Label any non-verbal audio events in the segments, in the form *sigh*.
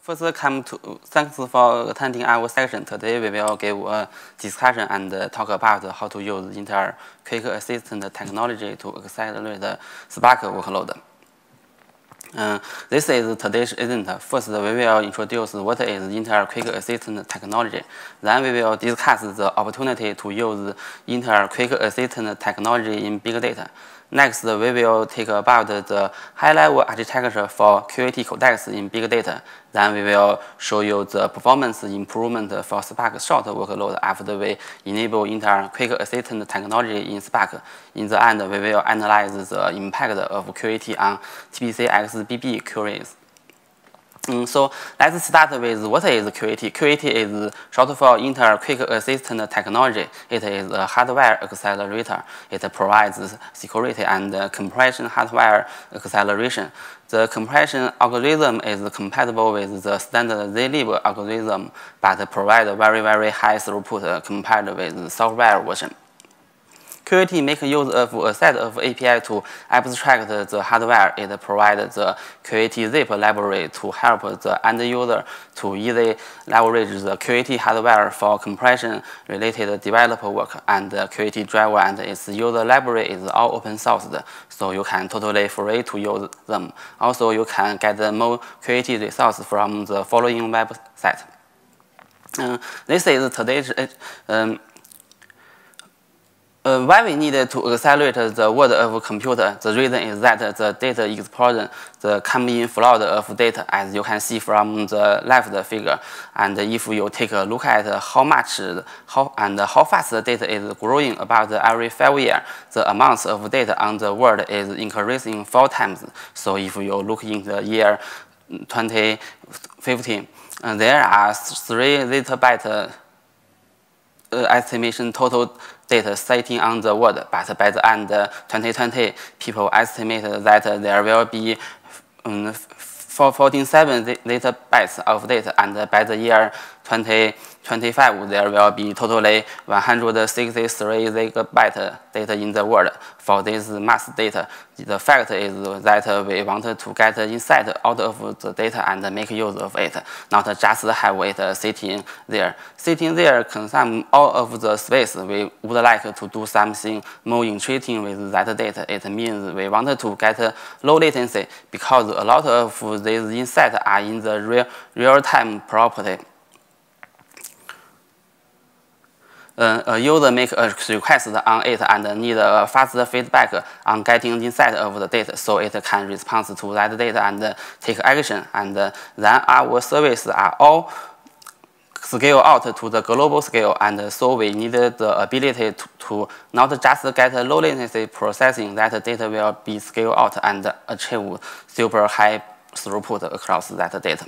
First, come to thanks for attending our session. Today, we will give a discussion and talk about how to use Intel Quick Assist technology to accelerate the Spark workload. Uh, this is today's agenda. First, we will introduce what is Intel Quick Assist technology. Then we will discuss the opportunity to use Intel Quick Assist technology in big data. Next, we will take about the high-level architecture for QAT codecs in big data. Then we will show you the performance improvement for Spark sort workload after we enable Intel Quick Assist technology in Spark. In the end, we will analyze the impact of QAT on TPCx-BB queries. Mm, so let's start with what is QAT. QAT is short for Intel Quick Assist Technology. It is a hardware accelerator. It provides security and compression hardware acceleration. The compression algorithm is compatible with the standard zlib algorithm, but provides very, very high throughput compared with the software version. QAT make use of a set of API to abstract the hardware. It provides the QATzip library to help the end user to easily leverage the QAT hardware for compression-related developer work. And the driver and its user library is all open sourced, so you can totally free to use them. Also, you can get the more QAT resources from the following website. Uh, this is today's um, uh, why we need to accelerate the world of computer? The reason is that the data explosion, the coming flood of data, as you can see from the left figure. And if you take a look at how much, how and how fast the data is growing about every five years, the amount of data on the world is increasing four times. So if you look in the year 2015, uh, there are three zettabyte estimation total data sitting on the world, but by the end of 2020, people estimate that there will be um, 47 zettabytes of data, and by the year 2025, there will be totally 163 gigabyte data in the world for this mass data. The fact is that we want to get insight out of the data and make use of it, not just have it sitting there. Sitting there consume all of the space. We would like to do something more interesting with that data. It means we want to get low latency because a lot of these insights are in the real real-time property. Uh, a user make a request on it and need a fast feedback on getting insight of the data so it can respond to that data and take action. And then our services are all scale out to the global scale and so we need the ability to, to not just get low latency processing, that data will be scaled out and achieve super high throughput across that data.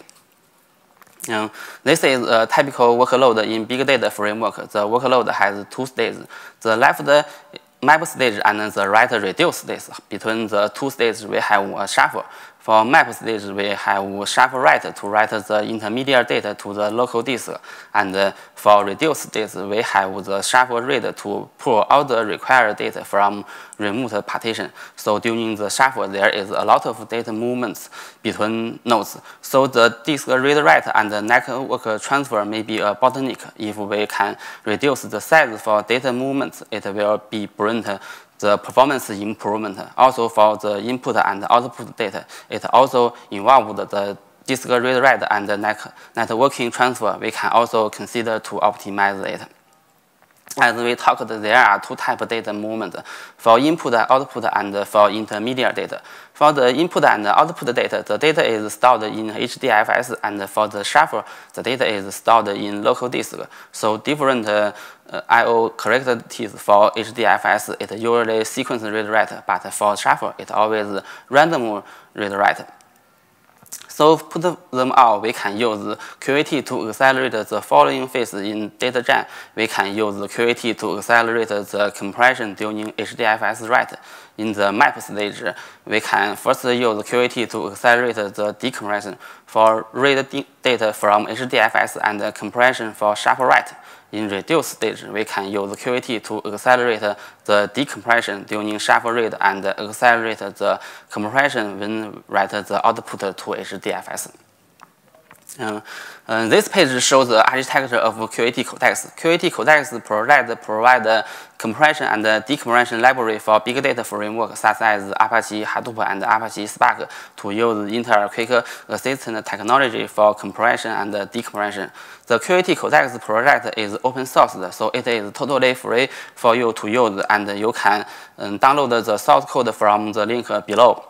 This is a typical workload in big data framework. The workload has two stages. The left map stage and the right reduce stage. Between the two stages, we have a shuffle. For map stage, we have shuffle write to write the intermediate data to the local disk. And for reduce stage, we have the shuffle read to pull all the required data from remote partition. So during the shuffle, there is a lot of data movements between nodes. So the disk read-write and the network transfer may be a bottleneck. If we can reduce the size for data movements, it will be bring the performance improvement. Also for the input and output data, it also involved the disk read-write and networking transfer. We can also consider to optimize it. As we talked, there are two type data movement, for input, output, and for intermediate data. For the input and output data, the data is stored in HDFS, and for the shuffle, the data is stored in local disk. So different uh, I/O characteristics for HDFS, it usually sequence read-write, but for shuffle, it always random read-write. So put them all, we can use QAT to accelerate the following phase in data gen. We can use QAT to accelerate the compression during HDFS write. In the map stage, we can first use QAT to accelerate the decompression for read data from HDFS and compression for shuffle write. In reduce stage, we can use QAT to accelerate the decompression during shuffle read and accelerate the compression when write the output to HDFS. This page shows the architecture of QAT codecs. QAT codecs provide, provide compression and decompression library for big data framework such as Apache Hadoop and Apache Spark to use Intel Quick Assist technology for compression and decompression. The QAT codecs project is open source, so it is totally free for you to use, and you can um, download the source code from the link below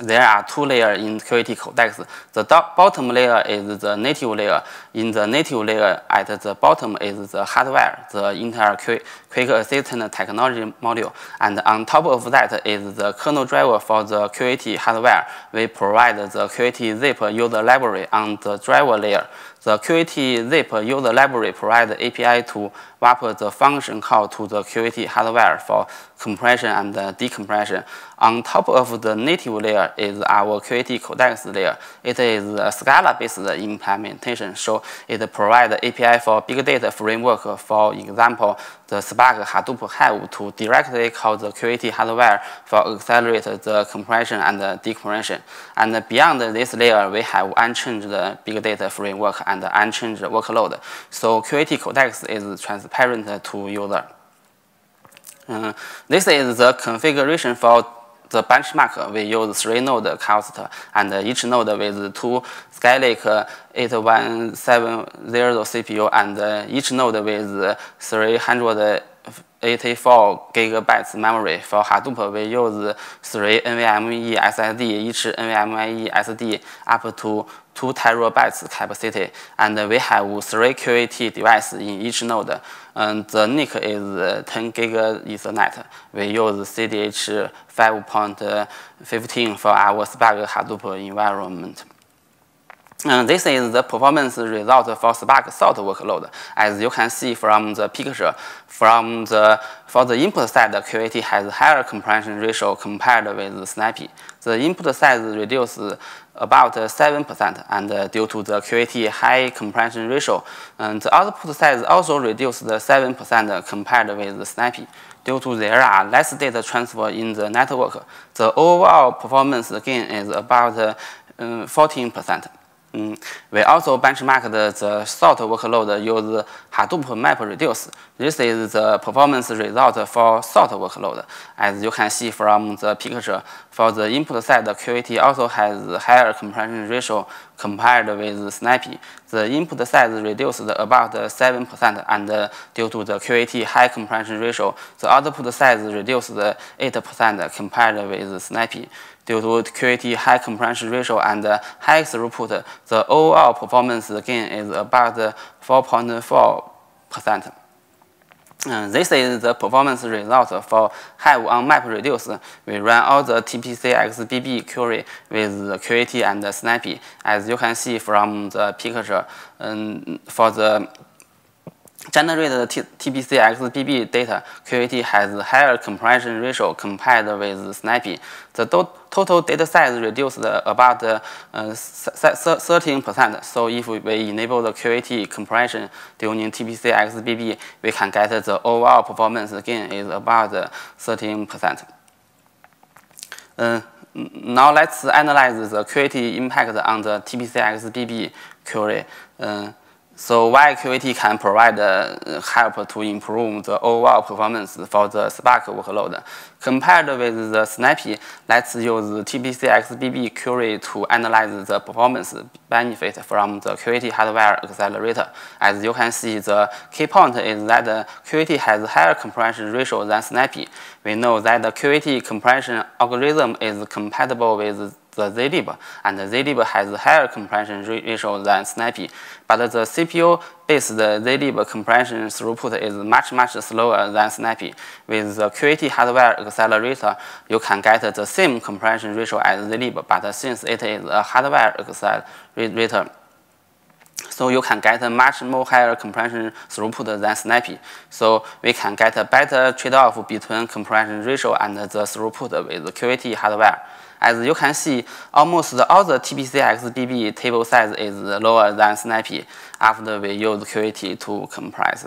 there are two layers in QAT codecs. The bottom layer is the native layer. In the native layer, at the bottom is the hardware, the Intel Quick Assist technology module. And on top of that is the kernel driver for the QAT hardware. We provide the QATzip user library on the driver layer. The QATzip user library provides API to wrap the function call to the QAT hardware for compression and decompression. On top of the native layer is our QAT codecs layer. It is a Scala-based implementation, so it provides API for big data framework. For example, the Spark Hadoop Hive to directly call the QAT hardware for accelerate the compression and decompression. And beyond this layer, we have unchanged big data framework and unchanged workload. So QAT codecs is transparent to user. Uh, this is the configuration for the benchmark. We use three node cluster and each node with two Skylake 8170 CPU and each node with 384 gigabytes memory. For Hadoop, we use three NVMe SSD, each NVMe SSD up to 2 terabytes capacity, and we have three QAT devices in each node. And the NIC is 10 gig Ethernet. We use CDH 5.15 for our Spark Hadoop environment. Uh, this is the performance result for Spark Sort workload. As you can see from the picture, from the for the input side, the QAT has higher compression ratio compared with Snappy. The input size reduced about 7%, and due to the QAT high compression ratio, and the output size also reduced 7% compared with Snappy. Due to there are less data transfer in the network, the overall performance gain is about 14%. Mm. We also benchmarked the sort workload use Hadoop MapReduce. This is the performance result for sort workload. As you can see from the picture, for the input side, the QAT also has higher compression ratio compared with Snappy. The input size reduced about 7%, and due to the QAT high compression ratio, the output size reduced 8% compared with Snappy. Due to QAT high compression ratio and high throughput, the overall performance gain is about 4.4%. This is the performance result for Hive on MapReduce. We run all the TPCx-BB query with QAT and Snappy. As you can see from the picture, um, for the generated TPCx-BB data, QAT has higher compression ratio compared with Snappy. The total data size reduced about 13%. Uh, so if we enable the QAT compression during TPCx-BB, we can get the overall performance gain is about 13%. Uh, now let's analyze the QAT impact on the TPCx-BB query. Uh, so why QAT can provide uh, help to improve the overall performance for the Spark workload. Compared with the Snappy, let's use TPCx-BB query to analyze the performance benefit from the QAT hardware accelerator. As you can see, the key point is that QAT has higher compression ratio than Snappy. We know that the QAT compression algorithm is compatible with the zlib, and the zlib has a higher compression ratio than Snappy, but the CPU-based zlib compression throughput is much, much slower than Snappy. With the QAT hardware accelerator, you can get the same compression ratio as zlib, but since it is a hardware accelerator, so you can get a much more higher compression throughput than Snappy. So we can get a better trade-off between compression ratio and the throughput with the QAT hardware. As you can see, almost all the TPCx-BB table size is lower than Snappy after we use QAT to compress.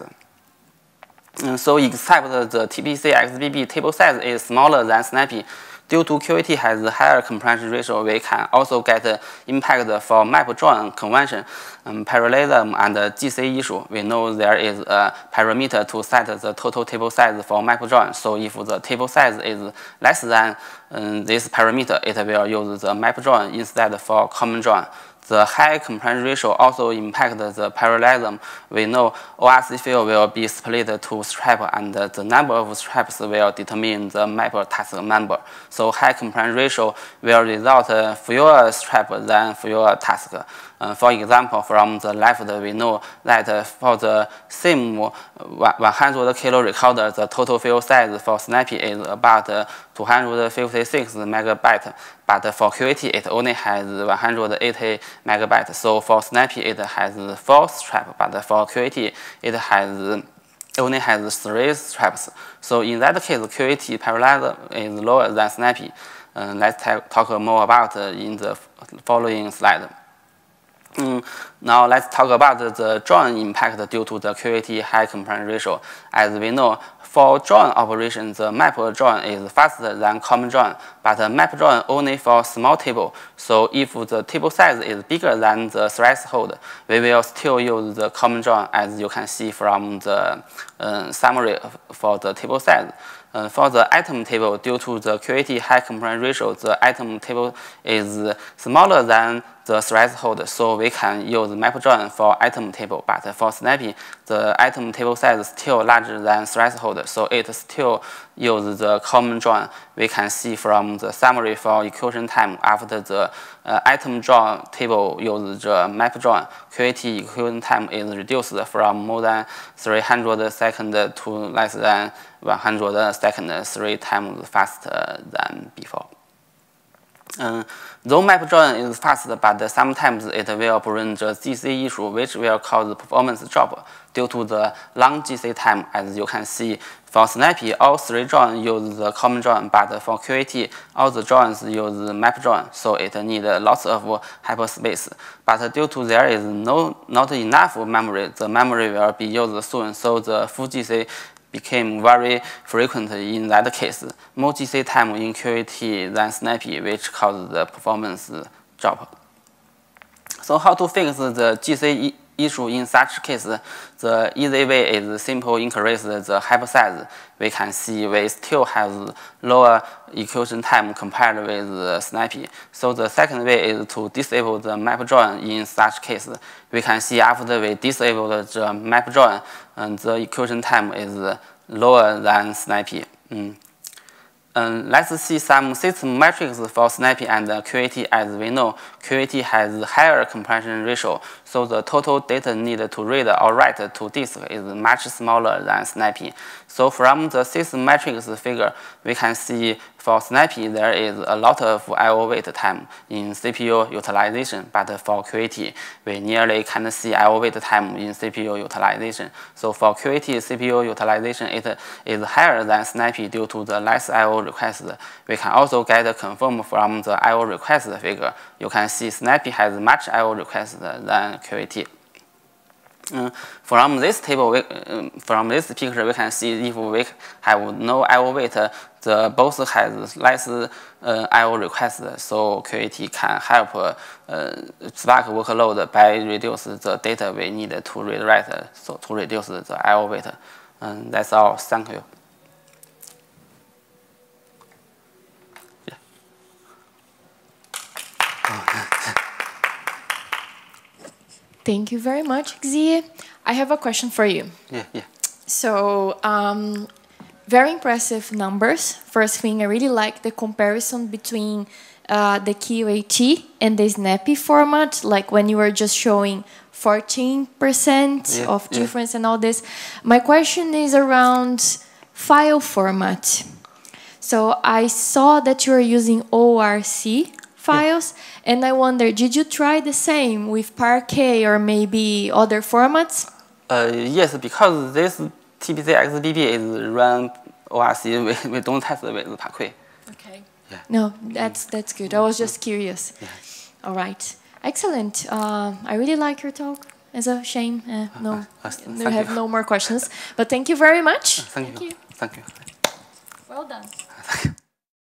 And so except the TPCx-BB table size is smaller than Snappy, Due to QAT has higher compression ratio, we can also get impact for map join convention, um, parallelism, and GC issue. We know there is a parameter to set the total table size for map join. So if the table size is less than um, this parameter, it will use the map join instead for common join. The high compression ratio also impacts the parallelism. We know ORC field will be split to stripe and the number of stripes will determine the map task number. So high compression ratio will result fewer stripes than fewer tasks. Uh, for example, from the left, we know that for the same 100 kilo recorder, the total field size for Snappy is about 256 megabyte, but for QAT, it only has 180 megabyte. So for Snappy, it has four straps, but for QAT, it has only has three straps. So in that case, QAT parallel is lower than Snappy. Uh, let's talk more about in the following slide. Now let's talk about the join impact due to the QAT high compression ratio. As we know, for join operation, the map join is faster than common join, but map join only for small table. So if the table size is bigger than the threshold, we will still use the common join as you can see from the uh, summary for the table size. Uh, for the item table, due to the QAT high compression ratio, the item table is smaller than the threshold, so we can use map join for item table. But for Snappy, the item table size is still larger than threshold, so it still uses the common join. We can see from the summary for execution time after the uh, item join table uses the map join, QAT execution time is reduced from more than 300 seconds to less than 100 seconds, three times faster than before. Um, though map join is fast, but sometimes it will bring the GC issue, which will cause performance drop due to the long GC time. As you can see, for Snappy, all three joins use the common join, but for QAT, all the joins use map join, so it needs lots of heap space. But due to there is no not enough memory, the memory will be used soon, so the full GC became very frequent in that case. More GC time in QAT than Snappy, which caused the performance drop. So how to fix the GC issue in such case? The easy way is simple increase the heap size. We can see we still have lower execution time compared with Snappy. So the second way is to disable the map join in such case. We can see after we disable the map join, and the execution time is lower than Snappy. Mm. Let's see some system metrics for Snappy and QAT. As we know, QAT has higher compression ratio, so the total data needed to read or write to disk is much smaller than Snappy. So from the system metrics figure, we can see for Snappy, there is a lot of I.O. wait time in CPU utilization, but for QAT, we nearly can't see I.O. wait time in CPU utilization. So for QAT CPU utilization, it is higher than Snappy due to the less I.O. requests. We can also get confirmed from the I.O. request figure. You can see Snappy has much I.O. requests than QAT. Uh, from this table, we, uh, from this picture, we can see if we have no I/O wait, the both has less uh, I/O requests, so QAT can help uh, Spark workload by reduce the data we need to read write, so to reduce the I/O wait. Um, that's all. Thank you. Thank you very much, Xie. I have a question for you. Yeah, yeah. So, um, very impressive numbers. First thing, I really like the comparison between uh, the QAT and the Snappy format, like when you were just showing 14% yeah, of difference yeah. and all this. My question is around file format. So I saw that you are using ORC files. Yeah. And I wonder, did you try the same with Parquet or maybe other formats? Uh, yes, because this TPC XBB is run ORC, we, we don't test with Parquet. Okay. Yeah. No, that's that's good. I was just curious. Yeah. All right. Excellent. Uh, I really like your talk. It's a shame. Uh, no, uh, uh we have you. no more questions. But thank you very much. Thank, thank you. you. Thank you. Well done. *laughs*